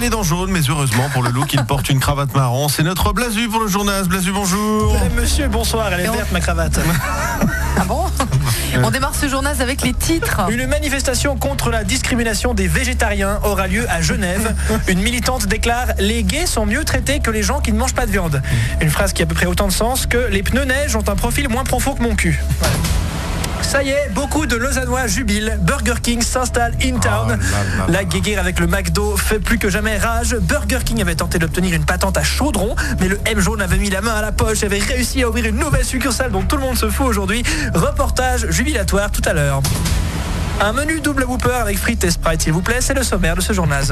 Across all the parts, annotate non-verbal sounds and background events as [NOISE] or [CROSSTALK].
elle est dans jaune, mais heureusement pour le look, il porte une cravate marron. C'est notre Blazu pour le journal. Blazu, bonjour. Monsieur, bonsoir, elle est verte ma cravate. [LAUGHS] Ah bon On démarre ce journal avec les titres. Une manifestation contre la discrimination des végétariens aura lieu à Genève. [LAUGHS] Une militante déclare Les gays sont mieux traités que les gens qui ne mangent pas de viande. Une phrase qui a à peu près autant de sens que les pneus neige ont un profil moins profond que mon cul. Ça y est, beaucoup de Lausannois jubilent. Burger King s'installe in town. Oh La guéguerre avec le McDo fait plus que jamais rage. Burger King avait tenté d'obtenir une patente à Chaudron, mais le M jaune avait mis la main à la poche et avait réussi à ouvrir une nouvelle succursale dont tout le monde se fout aujourd'hui. Reportage jubilatoire tout à l'heure. Un menu double Whopper avec frites et Sprite, s'il vous plaît, c'est le sommaire de ce journal.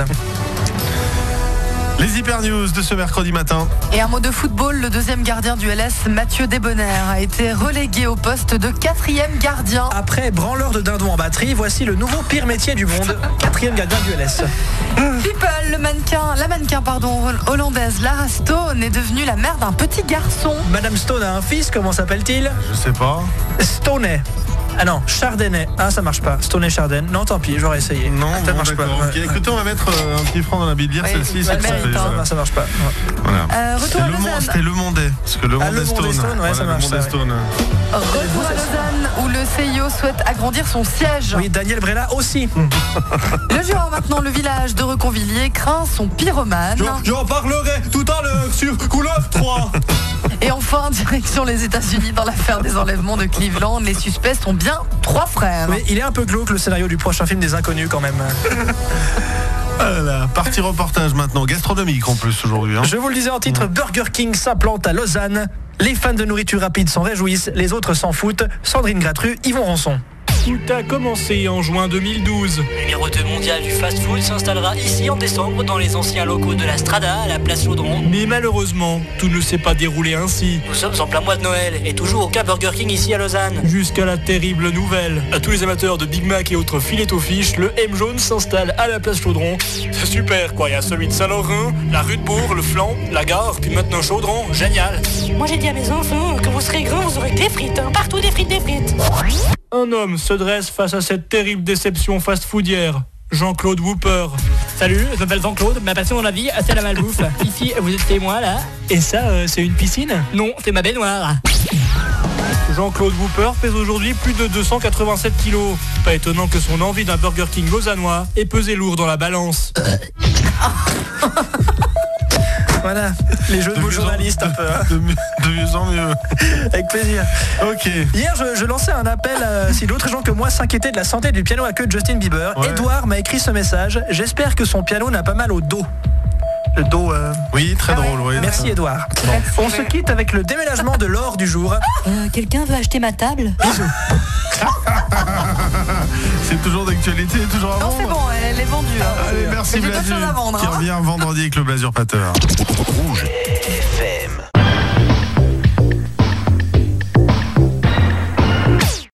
Les Hyper News de ce mercredi matin. Et un mot de football, le deuxième gardien du LS, Mathieu Desbonnaire, a été relégué au poste de quatrième gardien. Après branleur de dindon en batterie, voici le nouveau pire métier du monde, quatrième gardien du LS. People, le mannequin, la mannequin pardon, hollandaise Lara Stone est devenue la mère d'un petit garçon. Madame Stone a un fils, comment s'appelle-t-il? Je sais pas. Stoney. Ah non, Chardonnay. Ah, ça marche pas. Stoney Chardin. Non, tant pis, j'aurais essayé. Non, ça bon, marche pas. d'accord. Ok, Ouais. Écoutez, on va mettre euh, un petit franc dans la billière. Oui, Celle-ci, ouais, c'est que ça. Non, ça marche pas. Ouais. Voilà. Euh, retour C'était à le, Monde- Lausanne. c'était le Mondé. Parce que le Ah, Monde le est Monde Stone. est Stone, ouais, Voilà, ça le marche, Monde ça, est ouais. Stone. Retour à Lausanne où le CIO souhaite agrandir son siège. Oui, Daniel Brella aussi. [LAUGHS] Le Jura maintenant, le village de Reconvilliers craint son pyromane. J'en parlerai tout à l'heure sur Couleuvre 3. Direction les États-Unis dans l'affaire des enlèvements de Cleveland. Les suspects sont bien trois frères. Mais il est un peu glauque le scénario du prochain film des inconnus quand même. Voilà, partie reportage maintenant, gastronomique en plus aujourd'hui. hein. Je vous le disais en titre, Burger King s'implante à Lausanne. Les fans de nourriture rapide s'en réjouissent, les autres s'en foutent. Sandrine Gratru, Yvon Rançon. Tout a commencé en juin 2012. Le numéro 2 mondial du fast-food s'installera ici en décembre dans les anciens locaux de la Strada à la place Chaudron. Mais malheureusement, tout ne s'est pas déroulé ainsi. Nous sommes en plein mois de Noël et toujours aucun Burger King ici à Lausanne. Jusqu'à la terrible nouvelle. À tous les amateurs de Big Mac et autres filets aux fiches, le M jaune s'installe à la place Chaudron. C'est super quoi, il y a celui de Saint-Laurent, la rue de Bourg, le flanc, la gare, puis maintenant Chaudron, génial. Moi j'ai dit à mes enfants, quand vous serez grands, vous aurez des frites, hein. partout des frites, des frites. Un homme se dresse face à cette terrible déception fast-foodière. Jean-Claude Whooper. Salut, je m'appelle Jean-Claude, ma passion dans la vie, c'est la malbouffe. [LAUGHS] Ici, vous êtes témoin là Et ça, euh, c'est une piscine? Non, c'est ma baignoire. Jean-Claude Whooper pèse aujourd'hui plus de 287 kilos. Pas étonnant que son envie d'un Burger King lausannois ait pesé lourd dans la balance. Voilà, les jeux de mots en- journalistes un peu. hein. De, mieux- de mieux en mieux. Avec plaisir. Ok. Hier, je, je lançais un appel euh, si d'autres gens que moi s'inquiétaient de la santé du piano à queue de Justin Bieber. Ouais. Edouard m'a écrit ce message. J'espère que son piano n'a pas mal au dos. Le dos. euh, Oui, très Ah ouais. drôle. oui. Merci Edouard. On se quitte avec le déménagement de l'or du jour. Euh, Quelqu'un veut acheter ma table? [LAUGHS] C'est toujours d'actualité, toujours à Non, c'est bon, elle est vendue. hein. Allez, merci Blazu, qui hein. revient vendredi avec le Blasurpateur. Rouge.